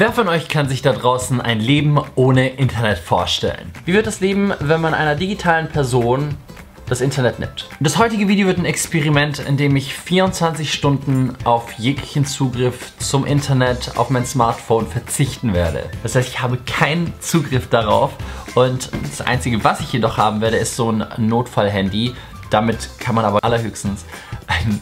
Wer von euch kann sich da draußen ein Leben ohne Internet vorstellen? Wie wird das Leben, wenn man einer digitalen Person das Internet nimmt. Das heutige Video wird ein Experiment, in dem ich 24 Stunden auf jeglichen Zugriff zum Internet auf mein Smartphone verzichten werde. Das heißt, ich habe keinen Zugriff darauf und das Einzige, was ich jedoch haben werde, ist so ein Notfall-Handy. Damit kann man aber allerhöchstens einen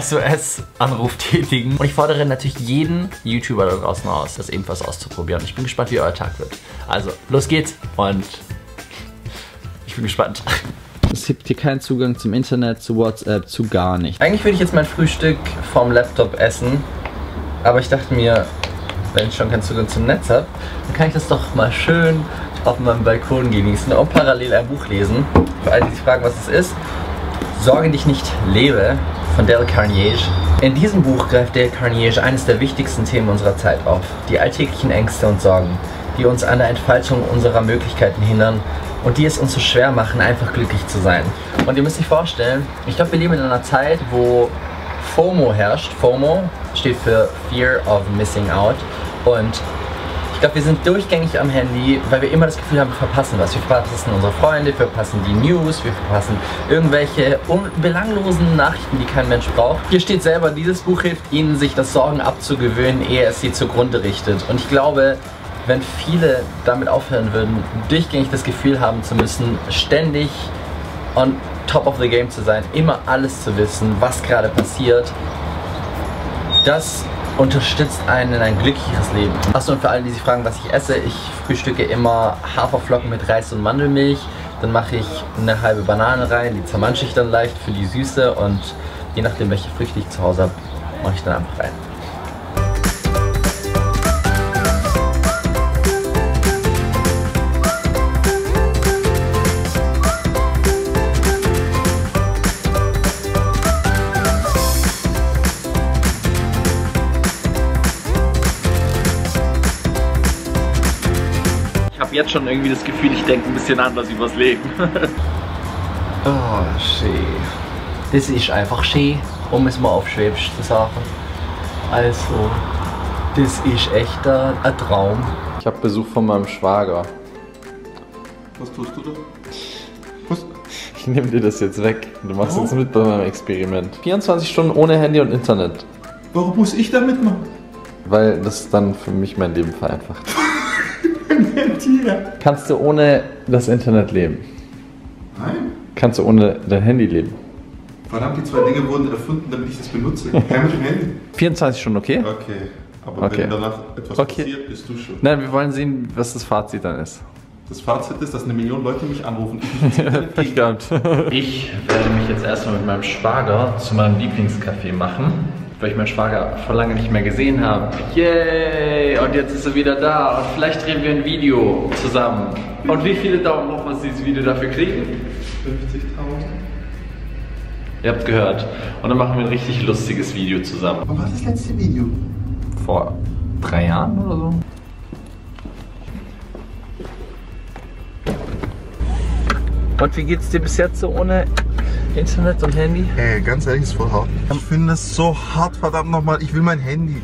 SOS-Anruf tätigen. Und ich fordere natürlich jeden YouTuber da draußen aus, das ebenfalls auszuprobieren. Ich bin gespannt, wie euer Tag wird. Also, los geht's und ich bin gespannt. Es gibt hier keinen Zugang zum Internet, zu WhatsApp, zu gar nicht. Eigentlich würde ich jetzt mein Frühstück vom Laptop essen, aber ich dachte mir, wenn ich schon keinen Zugang zum Netz habe, dann kann ich das doch mal schön auf meinem Balkon genießen und parallel ein Buch lesen. Für alle, die sich fragen, was es ist, Sorge dich nicht, lebe von Dale Carnegie. In diesem Buch greift Dale Carnegie eines der wichtigsten Themen unserer Zeit auf, die alltäglichen Ängste und Sorgen, die uns an der Entfaltung unserer Möglichkeiten hindern und die es uns so schwer machen, einfach glücklich zu sein. Und ihr müsst euch vorstellen, ich glaube, wir leben in einer Zeit, wo FOMO herrscht. FOMO steht für Fear of Missing Out. Und glaube, wir sind durchgängig am Handy, weil wir immer das Gefühl haben, wir verpassen was. Wir verpassen unsere Freunde, wir verpassen die News, wir verpassen irgendwelche belanglosen Nachrichten, die kein Mensch braucht. Hier steht selber, dieses Buch hilft Ihnen, sich das Sorgen abzugewöhnen, ehe es Sie zugrunde richtet. Und ich glaube, wenn viele damit aufhören würden, durchgängig das Gefühl haben zu müssen, ständig on top of the game zu sein, immer alles zu wissen, was gerade passiert, das unterstützt einen in ein glückliches Leben. Achso, und für alle, die sich fragen, was ich esse, ich frühstücke immer Haferflocken mit Reis und Mandelmilch. Dann mache ich eine halbe Banane rein, die zermansche ich dann leicht für die Süße und je nachdem, welche Früchte ich zu Hause habe, mache ich dann einfach rein. Jetzt schon irgendwie das Gefühl, ich denke ein bisschen anders übers Leben. oh, schön. Das ist einfach schön, um es mal auf Schwäbisch zu sagen. Also, das ist echt ein, ein Traum. Ich habe Besuch von meinem Schwager. Was tust du da? Was? Ich nehme dir das jetzt weg. Du machst Warum? jetzt mit bei meinem Experiment. 24 Stunden ohne Handy und Internet. Warum muss ich da mitmachen? Weil das dann für mich mein Leben vereinfacht. Tier. Kannst du ohne das Internet leben? Nein. Kannst du ohne dein Handy leben? Verdammt, die zwei Dinge wurden erfunden, damit ich das benutze. Kein mit dem Handy. 24 Stunden, okay? Okay. Aber okay. wenn danach etwas okay. passiert, bist du schon. Nein, wir wollen sehen, was das Fazit dann ist. Das Fazit ist, dass eine Million Leute mich anrufen. Ich, ich werde mich jetzt erstmal mit meinem Schwager zu meinem Lieblingscafé machen weil ich meinen Schwager vor lange nicht mehr gesehen habe. Yay! Und jetzt ist er wieder da und vielleicht drehen wir ein Video zusammen. Und wie viele Daumen hoch muss dieses Video dafür kriegen? 50.000. Ihr habt gehört. Und dann machen wir ein richtig lustiges Video zusammen. Wann war das letzte Video? Vor drei Jahren oder so. Und wie geht's dir bis jetzt so ohne Internet und Handy? Ey, ganz ehrlich, ist voll hart. Ich finde es so hart, verdammt nochmal. Ich will mein Handy.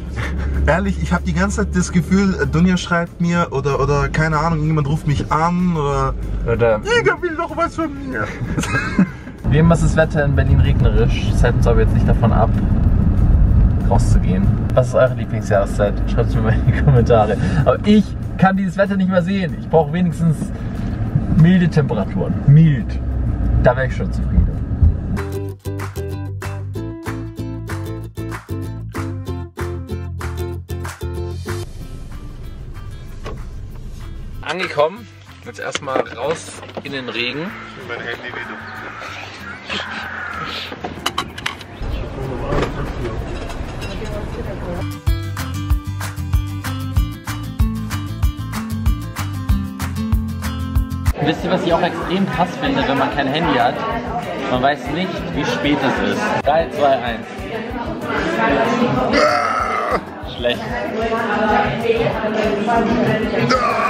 Ehrlich, ich habe die ganze Zeit das Gefühl, Dunja schreibt mir oder, oder keine Ahnung, jemand ruft mich an oder. Oder. Jeder will doch was von mir. Wie immer ist das Wetter in Berlin regnerisch. Das hält uns aber jetzt nicht davon ab, rauszugehen. Was ist eure Lieblingsjahreszeit? Schreibt es mir mal in die Kommentare. Aber ich kann dieses Wetter nicht mehr sehen. Ich brauche wenigstens milde Temperaturen. Mild. Da wäre ich schon zufrieden. angekommen. Jetzt erstmal raus in den Regen. Mein Handy wieder. Wisst ihr, was ich auch extrem krass finde, wenn man kein Handy hat? Man weiß nicht, wie spät es ist. 3, 2, 1 schlecht.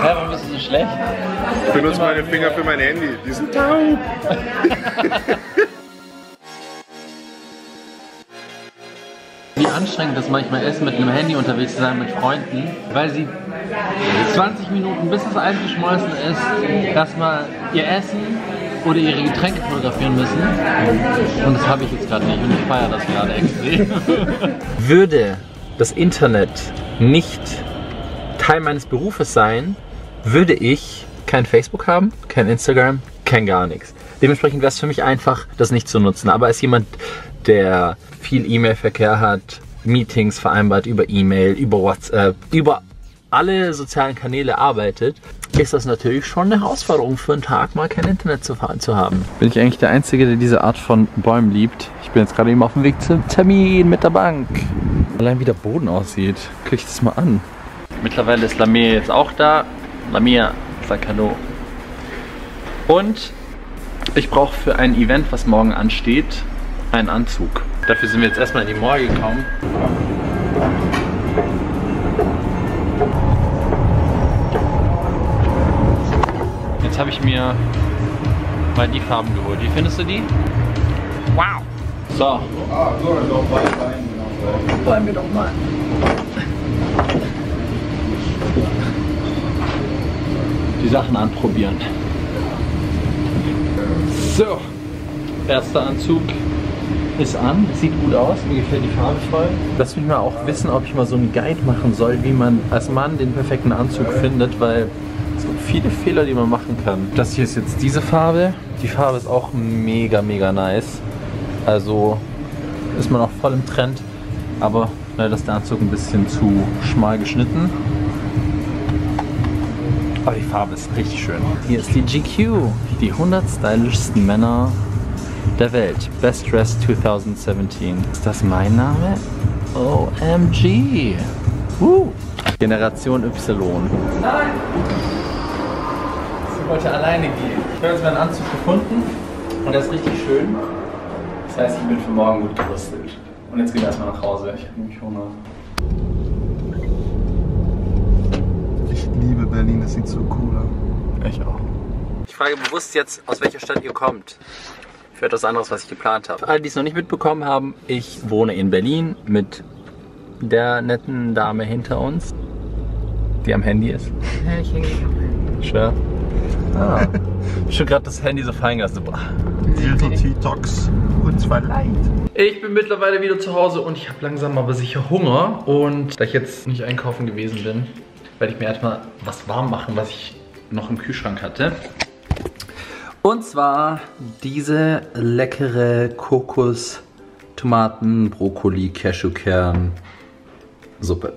Ja, warum bist du so schlecht? Ich benutze meine Finger für mein Handy. Die sind taub. Wie anstrengend ist, manchmal ist, mit einem Handy unterwegs zu sein mit Freunden, weil sie 20 Minuten, bis es eingeschmolzen ist, erstmal ihr Essen oder ihre Getränke fotografieren müssen. Und das habe ich jetzt gerade nicht und ich feiere das gerade extrem. Würde das Internet nicht Teil meines Berufes sein, würde ich kein Facebook haben, kein Instagram, kein gar nichts. Dementsprechend wäre es für mich einfach, das nicht zu nutzen. Aber als jemand, der viel E-Mail-Verkehr hat, Meetings vereinbart über E-Mail, über WhatsApp, über alle sozialen Kanäle arbeitet, ist das natürlich schon eine Herausforderung für einen Tag, mal kein Internet zu, zu haben. Bin ich eigentlich der Einzige, der diese Art von Bäumen liebt? Ich bin jetzt gerade eben auf dem Weg zum Termin mit der Bank. Allein wie der Boden aussieht, krieg ich das mal an. Mittlerweile ist Lamia jetzt auch da. Lamia, sag Hallo. Und ich brauche für ein Event, was morgen ansteht, einen Anzug. Dafür sind wir jetzt erstmal in die Mall gekommen. Habe ich mir mal die Farben geholt. Wie findest du die? Wow! So. Wollen wir doch mal. Die Sachen anprobieren. So, erster Anzug ist an, sieht gut aus, mir gefällt die Farbe voll. Lass mich mal auch wissen, ob ich mal so einen Guide machen soll, wie man als Mann den perfekten Anzug findet, weil gibt viele Fehler, die man machen kann. Das hier ist jetzt diese Farbe. Die Farbe ist auch mega, mega nice. Also ist man auch voll im Trend, aber leider ist der Anzug ein bisschen zu schmal geschnitten. Aber die Farbe ist richtig schön. Hier ist die GQ, die 100 stylischsten Männer der Welt. Best Dressed 2017. Ist das mein Name? OMG. Uh. Generation Y. Nein! Wollte alleine gehen. Ich habe jetzt meinen Anzug gefunden und der ist richtig schön. Das heißt, ich bin für morgen gut gerüstet. Und jetzt gehen wir erstmal nach Hause. Ich habe nämlich Hunger. Ich liebe Berlin, das sieht so cool aus. Ich auch. Ich frage bewusst jetzt, aus welcher Stadt ihr kommt. Für etwas anderes, was ich geplant habe. Für alle, die es noch nicht mitbekommen haben, ich wohne in Berlin mit der netten Dame hinter uns, die am Handy ist. Ja, ich hänge nicht am Handy. Schwer. Ah. Schon gerade das Handy so fallen gelassen. Filter T-Tox und zwar leid. Ich bin mittlerweile wieder zu Hause und ich habe langsam aber sicher Hunger. Und da ich jetzt nicht einkaufen gewesen bin, werde ich mir erstmal was warm machen, was ich noch im Kühlschrank hatte. Und zwar diese leckere Kokos, Tomaten, Brokkoli, Cashewkern Suppe.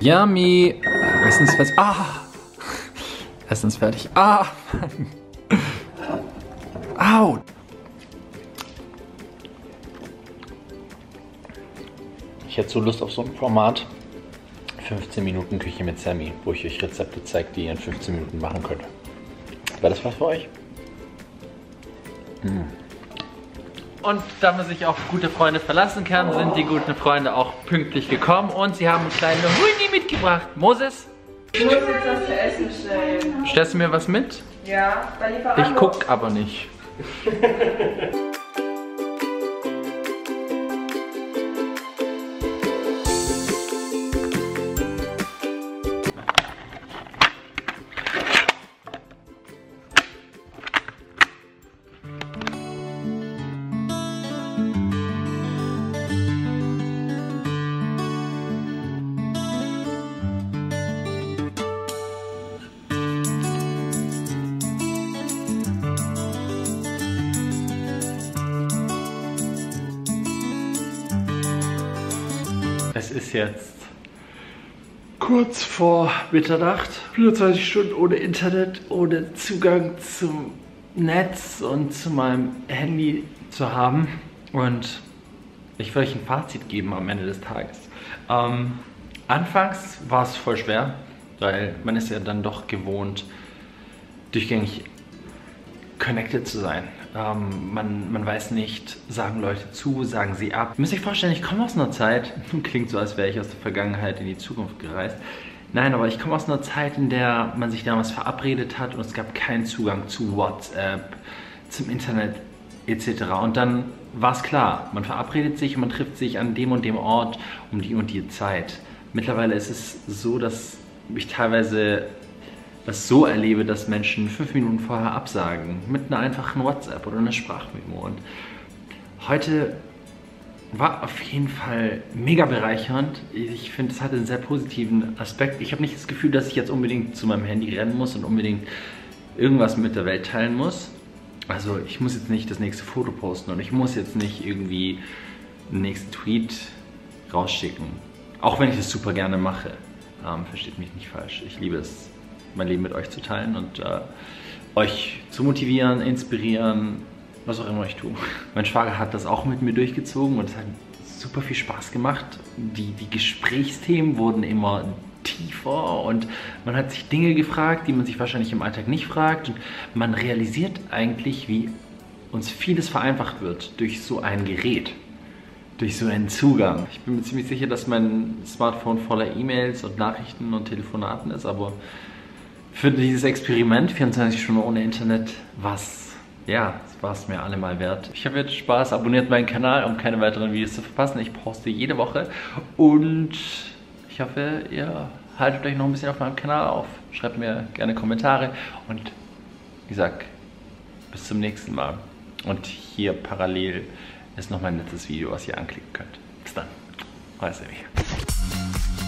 Yummy! Essen ist fertig. Ah! Essen ist fertig. Ah! Au! Ich hätte so Lust auf so ein Format. 15 Minuten Küche mit Sammy, wo ich euch Rezepte zeige, die ihr in 15 Minuten machen könnt. Wäre das was für euch? Mm. Und da man sich auf gute Freunde verlassen kann, sind die guten Freunde auch pünktlich gekommen und sie haben einen kleinen Huni mitgebracht. Moses, Ich muss jetzt was zu essen stellen. stellst du mir was mit? Ja, bei Lieferando. Ich guck aber nicht. Es ist jetzt kurz vor Mitternacht. 24 Stunden ohne Internet, ohne Zugang zum Netz und zu meinem Handy zu haben. Und ich will euch ein Fazit geben am Ende des Tages. Ähm, anfangs war es voll schwer, weil man ist ja dann doch gewohnt, durchgängig connected zu sein. Ähm, man, man weiß nicht, sagen Leute zu, sagen sie ab. Ihr müsst euch vorstellen, ich komme aus einer Zeit, klingt so, als wäre ich aus der Vergangenheit in die Zukunft gereist. Nein, aber ich komme aus einer Zeit, in der man sich damals verabredet hat und es gab keinen Zugang zu WhatsApp, zum Internet, etc. Und dann war es klar, man verabredet sich und man trifft sich an dem und dem Ort um die und die Zeit. Mittlerweile ist es so, dass ich teilweise das so erlebe, dass Menschen fünf Minuten vorher absagen mit einer einfachen WhatsApp oder einer Sprachmemo. Und heute war auf jeden Fall mega bereichernd. Ich finde, es hatte einen sehr positiven Aspekt. Ich habe nicht das Gefühl, dass ich jetzt unbedingt zu meinem Handy rennen muss und unbedingt irgendwas mit der Welt teilen muss. Also ich muss jetzt nicht das nächste Foto posten und ich muss jetzt nicht irgendwie den nächsten Tweet rausschicken. Auch wenn ich das super gerne mache. Ähm, versteht mich nicht falsch. Ich liebe es, mein Leben mit euch zu teilen und äh, euch zu motivieren, inspirieren, was auch immer ich tue. Mein Schwager hat das auch mit mir durchgezogen und es hat super viel Spaß gemacht. Die, die Gesprächsthemen wurden immer tiefer und man hat sich Dinge gefragt, die man sich wahrscheinlich im Alltag nicht fragt und man realisiert eigentlich, wie uns vieles vereinfacht wird durch so ein Gerät, durch so einen Zugang. Ich bin mir ziemlich sicher, dass mein Smartphone voller E-Mails und Nachrichten und Telefonaten ist, aber für dieses Experiment, 24 Stunden ohne Internet, was ja, war es mir allemal wert. Ich habe jetzt Spaß, abonniert meinen Kanal, um keine weiteren Videos zu verpassen. Ich poste jede Woche und ich hoffe, ihr haltet euch noch ein bisschen auf meinem Kanal auf. Schreibt mir gerne Kommentare und wie gesagt, bis zum nächsten Mal. Und hier parallel ist noch mein letztes Video, was ihr anklicken könnt. Bis dann. Euer Sammy.